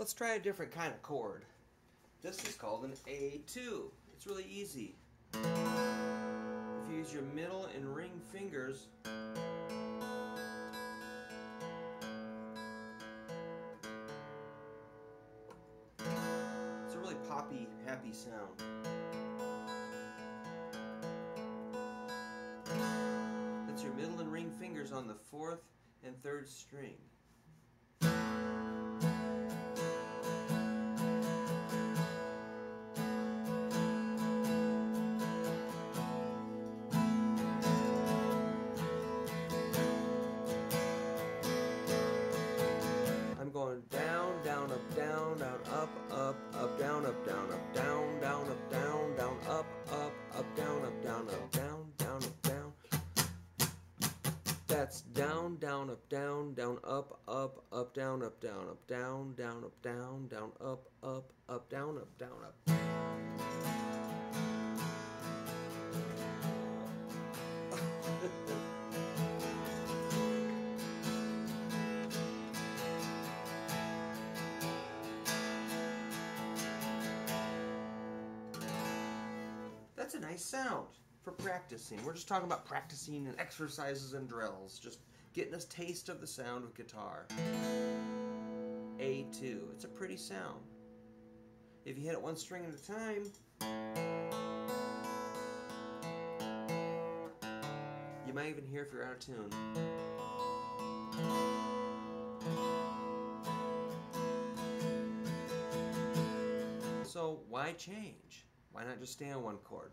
Let's try a different kind of chord. This is called an A2. It's really easy. If you use your middle and ring fingers, it's a really poppy, happy sound. That's your middle and ring fingers on the fourth and third string. Down, up, down, up, down, down, up, down, down, up, up, up, down, up, down, up, down, down, up, down. That's down, down, up, down, down, up, up, up, down, up, down, up, down, down, up, down, down, up, up, up, down, up, down, up. That's a nice sound for practicing. We're just talking about practicing and exercises and drills, just getting a taste of the sound of guitar. A2. It's a pretty sound. If you hit it one string at a time, you might even hear if you're out of tune. So why change? Why not just stay on one chord?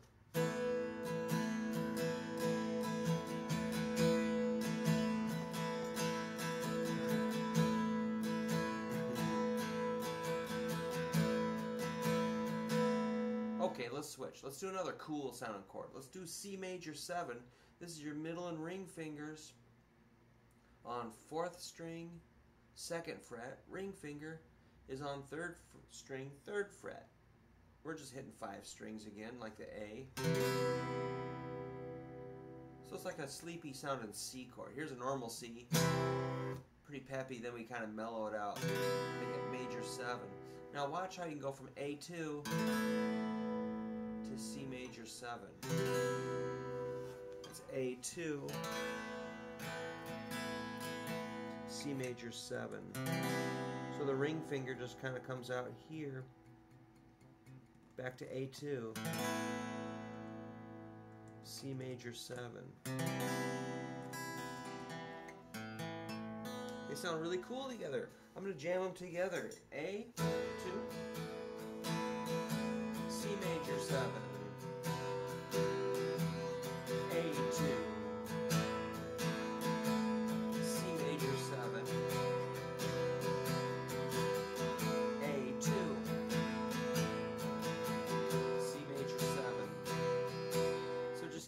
Okay, let's switch. Let's do another cool sounding chord. Let's do C major 7. This is your middle and ring fingers on 4th string, 2nd fret. Ring finger is on 3rd string, 3rd fret. We're just hitting 5 strings again, like the A. So it's like a sleepy sounding C chord. Here's a normal C. Pretty peppy, then we kind of mellow it out. Make it major 7. Now watch how you can go from A2 to C major 7. It's A2, C major 7. So the ring finger just kind of comes out here, back to A2, C major 7. They sound really cool together. I'm going to jam them together. A, 2, C major 7.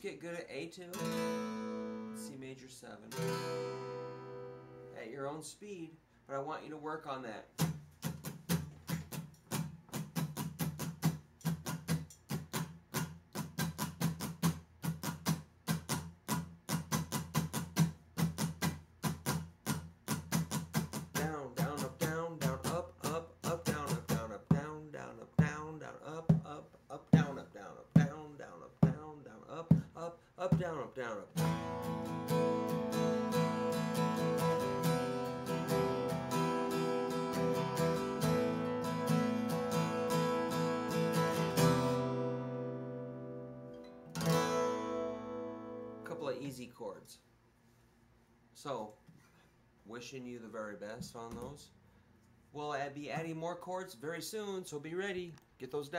Get good at A2, C major 7. At your own speed, but I want you to work on that. down, down, up, down, down, up, up, up, down, up, down, up, down, down, up, down, down, up, up, down, up, down, up. Couple of easy chords. So, wishing you the very best on those. We'll be adding more chords very soon, so be ready. Get those down.